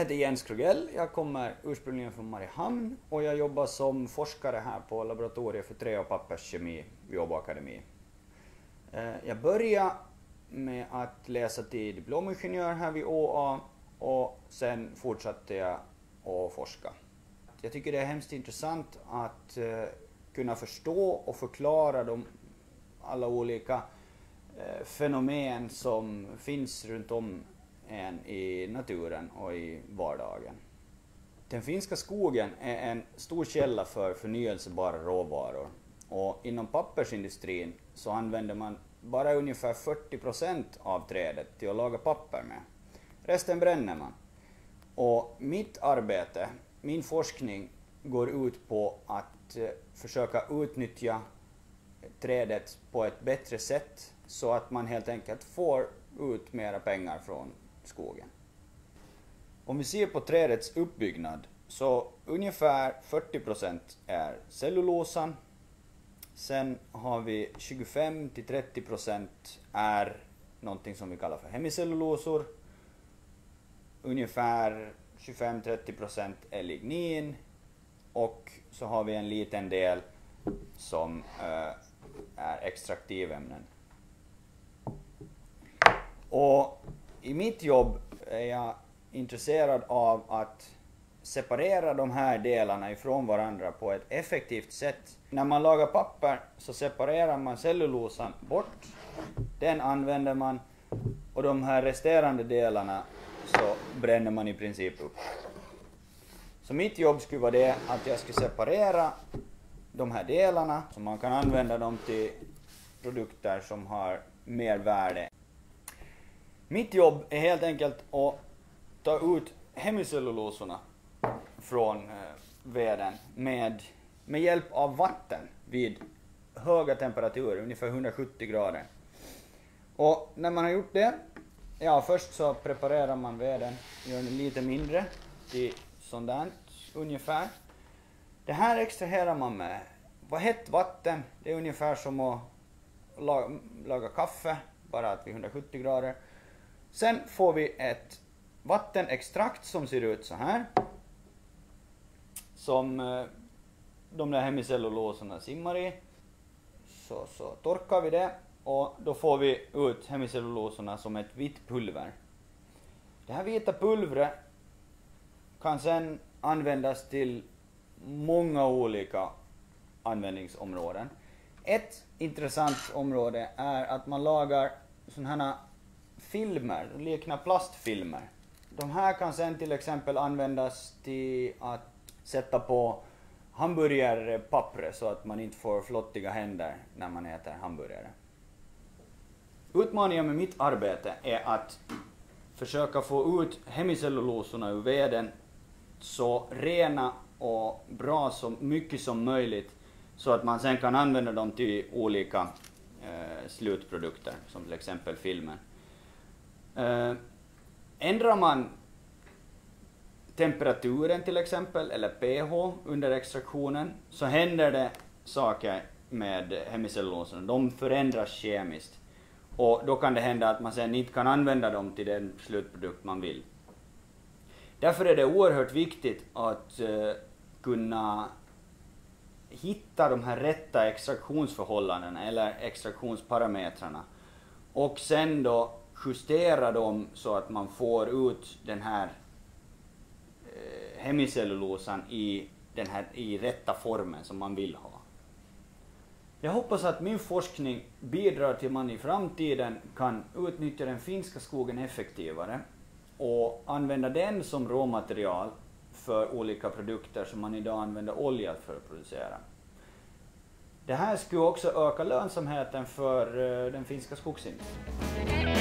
heter Jens Krogell, jag kommer ursprungligen från Mariehamn och jag jobbar som forskare här på laboratoriet för trä och papperskemi vid Åbo Akademi. Eh, jag började med att läsa till diplomingenjör här vid ÅA och sen fortsatte jag att forska. Jag tycker det är hemskt intressant att eh, kunna förstå och förklara de alla olika eh, fenomen som finns runt om en i naturen och i vardagen. Den finska skogen är en stor källa för förnyelsebara råvaror och inom pappersindustrin så använder man bara ungefär 40 procent av trädet till att laga papper med. Resten bränner man. Och mitt arbete, min forskning, går ut på att eh, försöka utnyttja trädet på ett bättre sätt så att man helt enkelt får ut mera pengar från skogen. Om vi ser på trädets uppbyggnad så ungefär 40 procent är cellulosan. Sen har vi 25 till 30 procent är någonting som vi kallar för hemicellulosor. Ungefär 25-30 procent är lignin och så har vi en liten del som eh, är extraktivämnen. Och i mitt jobb är jag intresserad av att separera de här delarna ifrån varandra på ett effektivt sätt. När man lagar papper så separerar man cellulosan bort, den använder man och de här resterande delarna så bränner man i princip upp. Så mitt jobb skulle vara det att jag skulle separera de här delarna så man kan använda dem till produkter som har mer värde mitt jobb är helt enkelt att ta ut hemicellulosorna från eh, veden med, med hjälp av vatten vid höga temperaturer, ungefär 170 grader. Och när man har gjort det, ja först så preparerar man veden, gör den lite mindre till sådant ungefär. Det här extraherar man med hett vatten, det är ungefär som att laga, laga kaffe, bara att vid 170 grader. Sen får vi ett vattenextrakt som ser ut så här. Som eh, de där hemicelluloserna simmar i. Så, så torkar vi det och då får vi ut hemicelluloserna som ett vitt pulver. Det här vita pulvret kan sen användas till många olika användningsområden. Ett intressant område är att man lagar sådana här filmer, liknar plastfilmer. De här kan sen till exempel användas till att sätta på hamburgerpappret så att man inte får flottiga händer när man äter hamburgare. Utmaningen med mitt arbete är att försöka få ut hemicellulosorna ur veden så rena och bra så mycket som möjligt så att man sen kan använda dem till olika eh, slutprodukter som till exempel filmen. Eh, ändrar man temperaturen till exempel, eller pH under extraktionen, så händer det saker med hemicelluloserna. De förändras kemiskt. Och då kan det hända att man sen inte kan använda dem till den slutprodukt man vill. Därför är det oerhört viktigt att uh, kunna hitta de här rätta extraktionsförhållandena eller extraktionsparametrarna. Och sen då justera dem så att man får ut den här eh, hemicellulosan i, den här, i rätta formen som man vill ha. Jag hoppas att min forskning bidrar till att man i framtiden kan utnyttja den finska skogen effektivare och använda den som råmaterial för olika produkter som man idag använder olja för att producera. Det här skulle också öka lönsamheten för eh, den finska skogsindustrin.